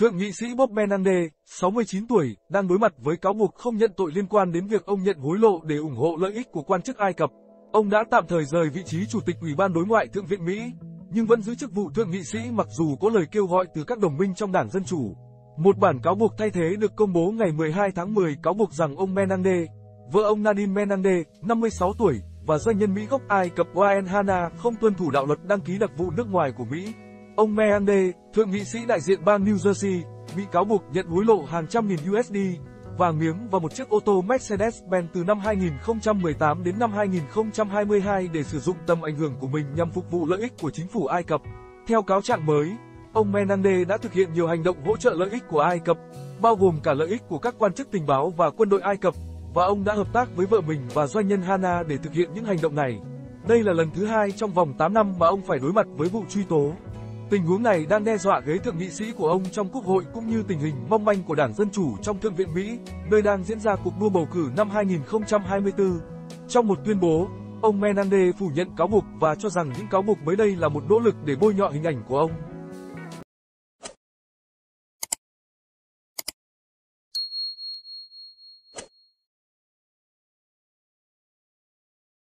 Thượng nghị sĩ Bob Menande, 69 tuổi, đang đối mặt với cáo buộc không nhận tội liên quan đến việc ông nhận hối lộ để ủng hộ lợi ích của quan chức Ai Cập. Ông đã tạm thời rời vị trí Chủ tịch Ủy ban Đối ngoại Thượng viện Mỹ, nhưng vẫn giữ chức vụ Thượng nghị sĩ mặc dù có lời kêu gọi từ các đồng minh trong Đảng Dân Chủ. Một bản cáo buộc thay thế được công bố ngày 12 tháng 10 cáo buộc rằng ông Menande, vợ ông Nadine Menande, 56 tuổi, và doanh nhân Mỹ gốc Ai Cập Wael Hana không tuân thủ đạo luật đăng ký đặc vụ nước ngoài của Mỹ. Ông Meande, thượng nghị sĩ đại diện bang New Jersey, bị cáo buộc nhận hối lộ hàng trăm nghìn USD, vàng miếng và một chiếc ô tô Mercedes-Benz từ năm 2018 đến năm 2022 để sử dụng tầm ảnh hưởng của mình nhằm phục vụ lợi ích của chính phủ Ai Cập. Theo cáo trạng mới, ông Menande đã thực hiện nhiều hành động hỗ trợ lợi ích của Ai Cập, bao gồm cả lợi ích của các quan chức tình báo và quân đội Ai Cập, và ông đã hợp tác với vợ mình và doanh nhân Hana để thực hiện những hành động này. Đây là lần thứ hai trong vòng 8 năm mà ông phải đối mặt với vụ truy tố. Tình huống này đang đe dọa ghế thượng nghị sĩ của ông trong quốc hội cũng như tình hình mong manh của Đảng Dân Chủ trong Thượng viện Mỹ, nơi đang diễn ra cuộc đua bầu cử năm 2024. Trong một tuyên bố, ông Menande phủ nhận cáo buộc và cho rằng những cáo buộc mới đây là một nỗ lực để bôi nhọ hình ảnh của ông.